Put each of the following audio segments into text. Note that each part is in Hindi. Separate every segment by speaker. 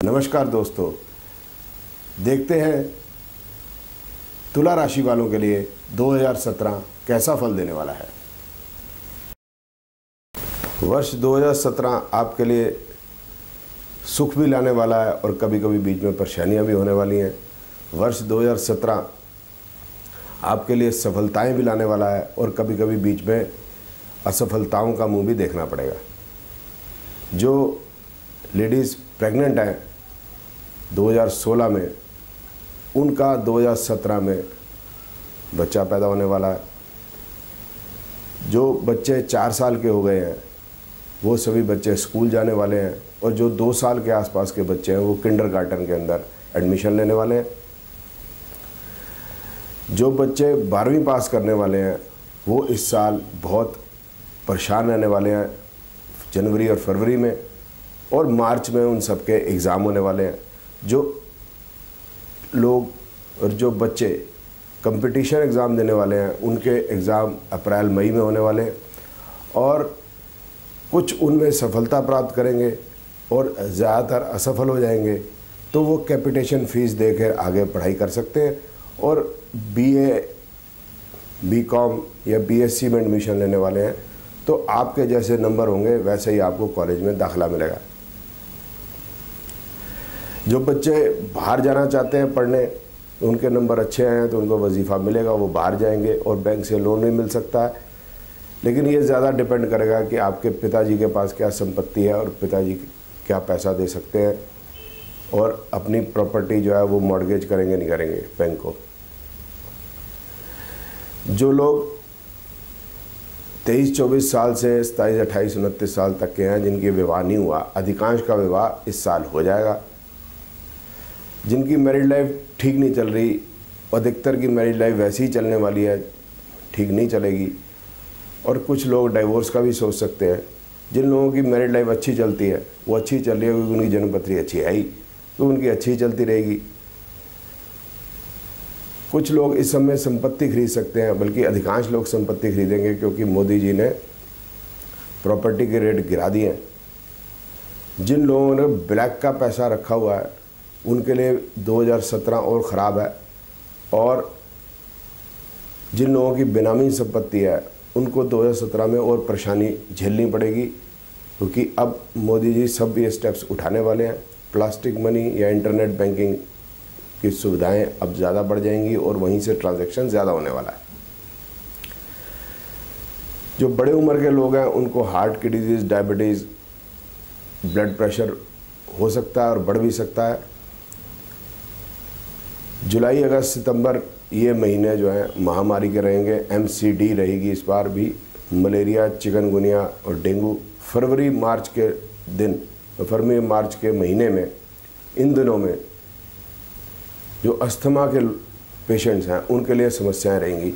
Speaker 1: नमस्कार दोस्तों। देखते हैं तुला राशि वालों के लिए 2017 कैसा फल देने वाला है। वर्ष 2017 आपके लिए सुख भी लाने वाला है और कभी कभी बीच में परेशानियाँ भी होने वाली हैं। वर्ष 2017 आपके लिए सफलताएँ भी लाने वाला है और कभी कभी बीच में असफलताओं का मुँह भी देखना पड़ेगा। जो लेडीज़ प्रेग्नेंट हैं 2016 में, उनका 2017 में बच्चा पैदा होने वाला है। जो बच्चे चार साल के हो गए हैं, वो सभी बच्चे स्कूल जाने वाले हैं और जो दो साल के आसपास के बच्चे हैं, वो किंडर के अंदर एडमिशन लेने वाले हैं। जो बच्चे बारहवीं पास करने वाले हैं, वो इस साल बहुत परेशान रहने वाले हैं, जनवरी और फरवरी में। और मार्च में उन सबके एग्ज़ाम होने वाले हैं, जो लोग और जो बच्चे कंपटीशन एग्ज़ाम देने वाले हैं, उनके एग्ज़ाम अप्रैल, मई में होने वाले हैं। और कुछ उनमें सफलता प्राप्त करेंगे और ज़्यादातर असफल हो जाएँगे तो वो कैपिटेशन फ़ीस देकर आगे पढ़ाई कर सकते हैं और बीए बीकॉम या बीएससी में एडमिशन लेने वाले हैं। तो आपके जैसे नंबर होंगे, वैसे ही आपको कॉलेज में दाखला मिलेगा। जो बच्चे बाहर जाना चाहते हैं पढ़ने, उनके नंबर अच्छे हैं तो उनको वजीफ़ा मिलेगा, वो बाहर जाएँगे और बैंक से लोन भी मिल सकता। है लेकिन ये ज़्यादा डिपेंड करेगा कि आपके पिताजी के पास क्या संपत्ति है और पिताजी क्या पैसा दे सकते हैं और अपनी प्रॉपर्टी जो है वो मॉडगेज करेंगे, नहीं करेंगे बैंक को। जो लोग तेईस, चौबीस साल से सताईस अट्ठाईस, उनतीस साल तक के हैं, जिनकी विवाह नहीं हुआ, अधिकांश का विवाह इस साल हो जाएगा। जिनकी मैरिड लाइफ ठीक नहीं चल रही अधिकतर की मैरिड लाइफ वैसी ही चलने वाली है, ठीक नहीं चलेगी। और कुछ लोग डाइवोर्स का भी सोच सकते हैं। जिन लोगों की मैरिड लाइफ अच्छी चलती है, वो अच्छी चल रही है क्योंकि उनकी जन्मपत्री अच्छी है, ही तो उनकी अच्छी चलती रहेगी। कुछ लोग इस समय संपत्ति खरीद सकते हैं, बल्कि अधिकांश लोग संपत्ति खरीदेंगे क्योंकि मोदी जी ने प्रॉपर्टी के रेट गिरा दिए हैं। जिन लोगों ने ब्लैक का पैसा रखा हुआ है उनके लिए 2017 और ख़राब है। और जिन लोगों की बेनामी संपत्ति है, उनको 2017 में और परेशानी झेलनी पड़ेगी, क्योंकि तो अब मोदी जी सब ये स्टेप्स उठाने वाले हैं। प्लास्टिक मनी या इंटरनेट बैंकिंग की सुविधाएँ अब ज़्यादा बढ़ जाएँगी और वहीं से ट्रांजैक्शन ज़्यादा होने वाला है। जो बड़े उम्र के लोग हैं, उनको हार्ट की डिज़ीज़ डायबिटीज़ ब्लड प्रेशर हो सकता है और बढ़ भी सकता है। जुलाई, अगस्त, सितंबर ये महीने जो हैं महामारी के रहेंगे। एमसीडी रहेगी इस बार भी। मलेरिया, चिकनगुनिया और डेंगू फरवरी, मार्च के दिन, फरवरी, मार्च के महीने में, इन दिनों में जो अस्थमा के पेशेंट्स हैं, उनके लिए समस्याएँ रहेंगी।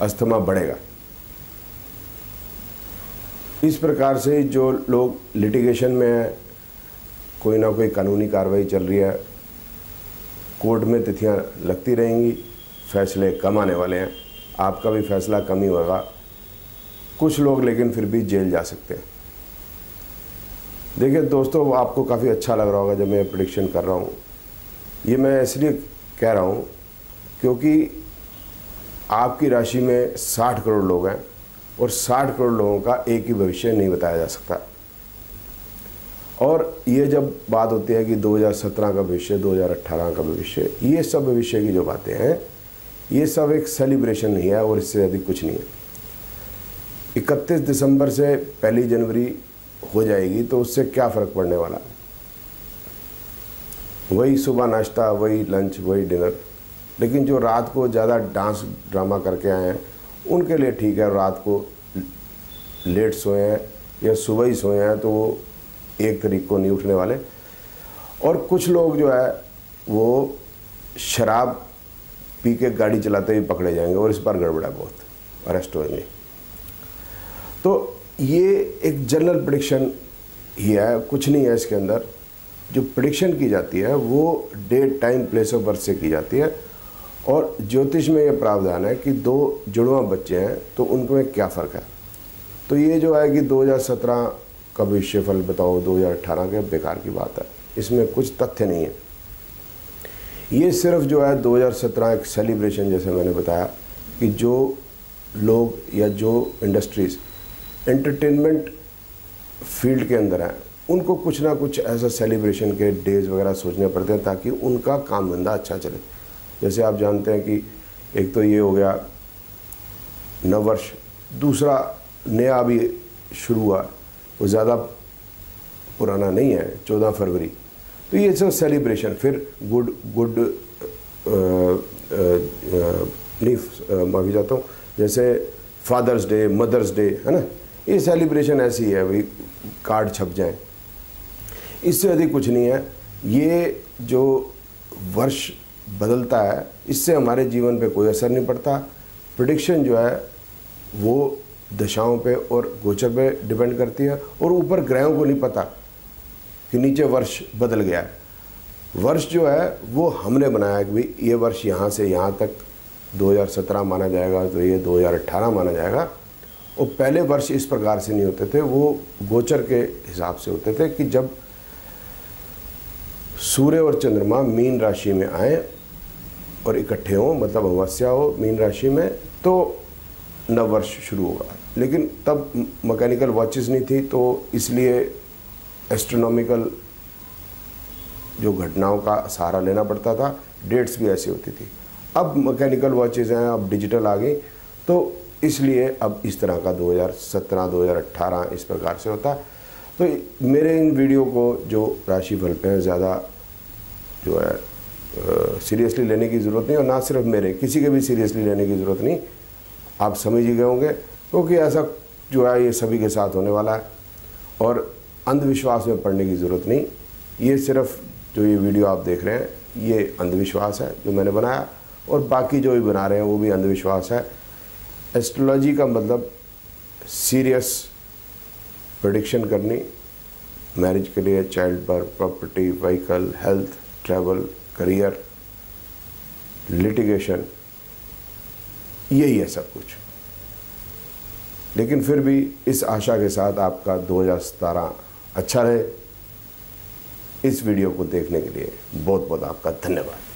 Speaker 1: अस्थमा बढ़ेगा। इस प्रकार से जो लोग लिटिगेशन में हैं, कोई ना कोई कानूनी कार्रवाई चल रही है। कोर्ट में तिथियाँ लगती रहेंगी, फैसले कम आने वाले हैं। आपका भी फैसला कम ही होगा। कुछ लोग लेकिन फिर भी जेल जा सकते हैं। देखिए दोस्तों, आपको काफ़ी अच्छा लग रहा होगा जब मैं प्रडिक्शन कर रहा हूँ। ये मैं इसलिए कह रहा हूँ क्योंकि आपकी राशि में 60 करोड़ लोग हैं और 60 करोड़ लोगों का एक ही भविष्य नहीं बताया जा सकता। और ये जब बात होती है कि 2017 का भविष्य 2018 का भविष्य ये सब भविष्य की जो बातें हैं, ये सब एक सेलिब्रेशन नहीं है और इससे अधिक कुछ नहीं है। 31 दिसंबर से पहली जनवरी हो जाएगी तो उससे क्या फ़र्क पड़ने वाला? वही सुबह नाश्ता, वही लंच वही डिनर लेकिन जो रात को ज़्यादा डांस ड्रामा करके आए हैं, उनके लिए ठीक है। रात को लेट सोए हैं या सुबह ही सोए हैं तो वो एक तरीक को नहीं उठने वाले। और कुछ लोग जो है, वो शराब पी के गाड़ी चलाते हुए पकड़े जाएँगे और इस बार गड़बड़ा बहुत अरेस्ट होंगे। तो ये एक जनरल प्रडिक्शन ही है, कुछ नहीं है इसके अंदर। जो प्रडिक्शन की जाती है, वो date time place of birth से की जाती है। और ज्योतिष में ये प्रावधान है कि दो जुड़वा बच्चे हैं तो उनको में क्या फ़र्क है? तो ये जो है कि 2017 का भविष्य फल बताओ 2018 के बेकार की बात है। इसमें कुछ तथ्य नहीं है। ये सिर्फ़ जो है 2017 एक सेलिब्रेशन जैसे मैंने बताया कि जो लोग या जो इंडस्ट्रीज़ एंटरटेनमेंट फ़ील्ड के अंदर हैं, उनको कुछ ना कुछ ऐसा सेलिब्रेशन के डेज़ वगैरह सोचने पड़ते हैं ताकि उनका काम धंधा अच्छा चले। जैसे आप जानते हैं कि एक तो ये हो गया नववर्ष, दूसरा नया अभी शुरू हुआ। वो ज़्यादा पुराना नहीं है, चौदह फरवरी। तो ये सब सेलिब्रेशन फिर गुड गुड नहीं माफ़ी चाहता हूँ, जैसे फादर्स डे मदर्स डे है ना? ये सेलिब्रेशन ऐसी है, भाई कार्ड छप जाए। इससे अधिक कुछ नहीं है। ये जो वर्ष बदलता है, इससे हमारे जीवन पे कोई असर नहीं पड़ता। प्रडिक्शन जो है, वो दशाओं पे और गोचर पे डिपेंड करती है और ऊपर ग्रहों को नहीं पता कि नीचे वर्ष बदल गया है। वर्ष जो है, वो हमने बनाया कि भाई ये वर्ष यहाँ से यहाँ तक 2017 माना जाएगा तो ये 2018 माना जाएगा। और पहले वर्ष इस प्रकार से नहीं होते थे, वो गोचर के हिसाब से होते थे कि जब सूर्य और चंद्रमा मीन राशि में आए और इकट्ठे हों मतलब अमावस्या हो मीन राशि में तो नव वर्ष शुरू होगा। लेकिन तब मैकेनिकल वॉचेस नहीं थी तो इसलिए एस्ट्रोनॉमिकल जो घटनाओं का सहारा लेना पड़ता था डेट्स भी ऐसी होती थी। अब मैकेनिकल वॉचेस हैं, अब डिजिटल आ गई तो इसलिए अब इस तरह का 2017 2018 इस प्रकार से होता। तो मेरे इन वीडियो को जो राशिफल पे ज़्यादा जो है सीरियसली लेने की ज़रूरत नहीं, और ना सिर्फ़ मेरे, किसी के भी सीरियसली लेने की ज़रूरत नहीं आप समझ ही गए होंगे, क्योंकि तो ऐसा जो है ये सभी के साथ होने वाला है। और अंधविश्वास में पढ़ने की ज़रूरत नहीं, ये सिर्फ़ जो ये वीडियो आप देख रहे हैं, ये अंधविश्वास है जो मैंने बनाया। और बाकी जो भी बना रहे हैं, वो भी अंधविश्वास है। एस्ट्रोलॉजी का मतलब सीरियस प्रडिक्शन करनी, मैरिज के लिए, child birth, property, vehicle, health, travel, career, litigation यही है सब कुछ। लेकिन फिर भी इस आशा के साथ आपका 2017 अच्छा रहे। इस वीडियो को देखने के लिए बहुत बहुत आपका धन्यवाद।